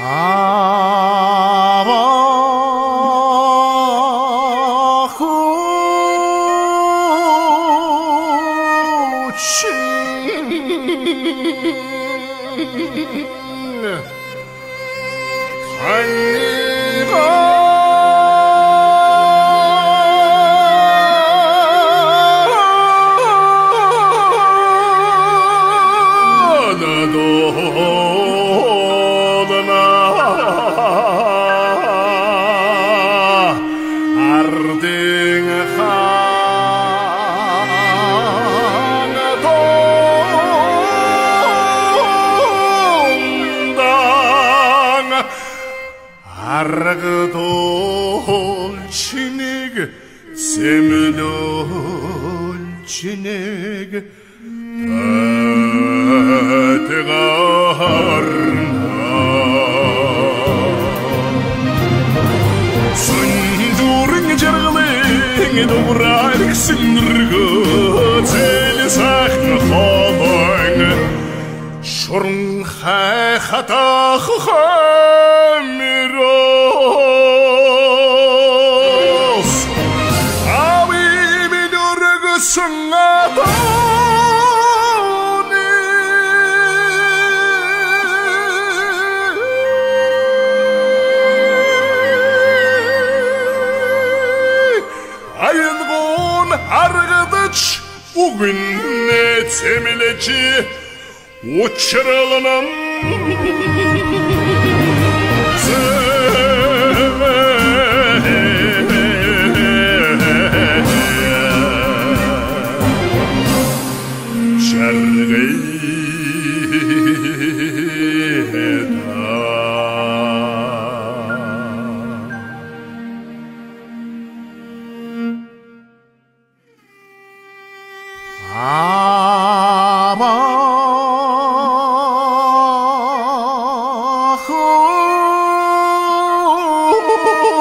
Ah. арга толчныг сэмнөлчнэг тэгарна сүндүрэн жаргалын дуурайр гсэнэргөө зээл сахн хоолойн шурн хай хатах хой winne cemeleci uçralanam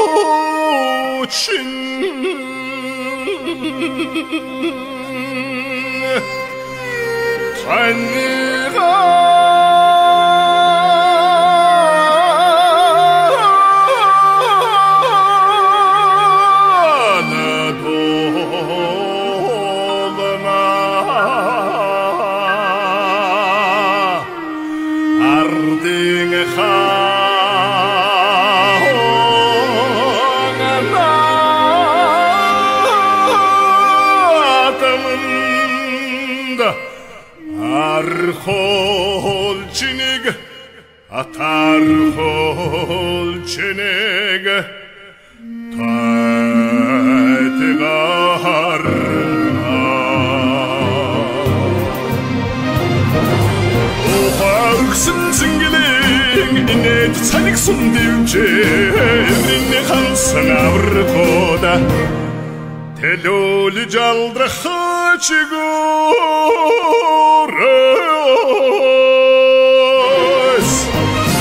母亲。恨你和 Атархолчинэг атархолчинэг тайтгаар Ухагсан зингэлэн инээд цаник сум дивжээ Эвринний хансан аврагода Тэлүүли жалдрах чигүүрэс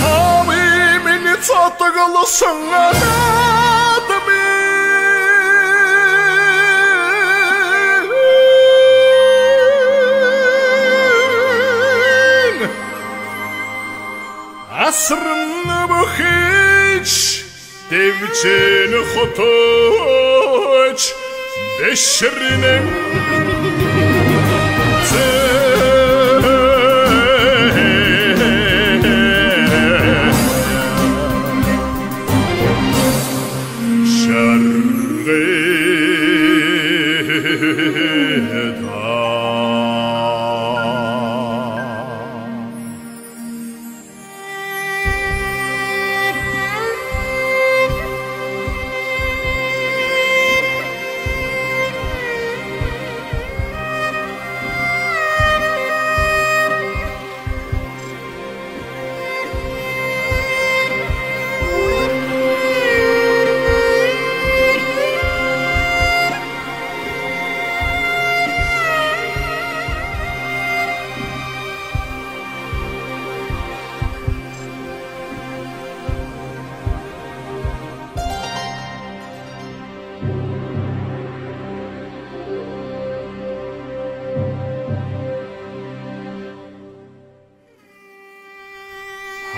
Ами миний цотголосон адами Асрын бүхич Дэвчэн хотоо الشرنه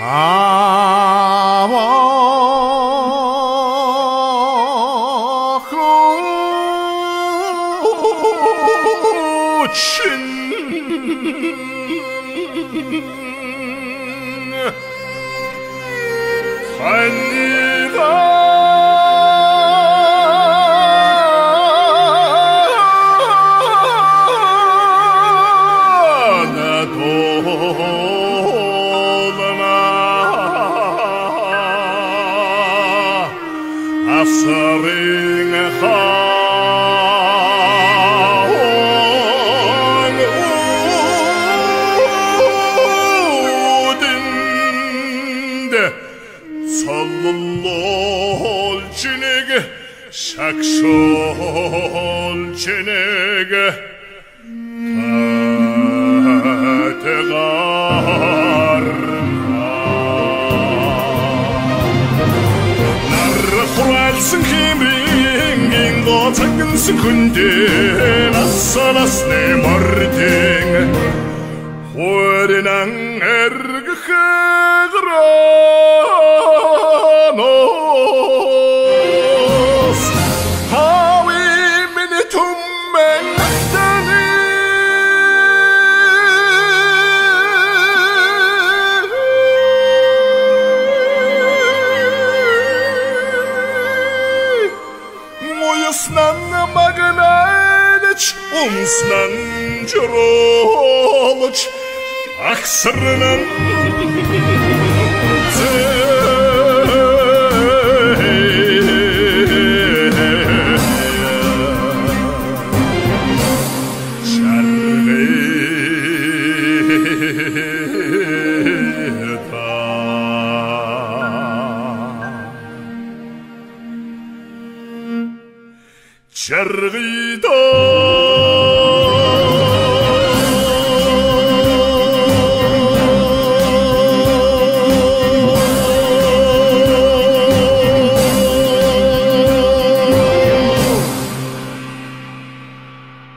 啊我亲。恨你 çenege Tegar Narra kuralsın kimrin Gingo takın sıkıntı Nassa nas ne martin Huerinan ergı kıgrano omsnan жроч ах срнан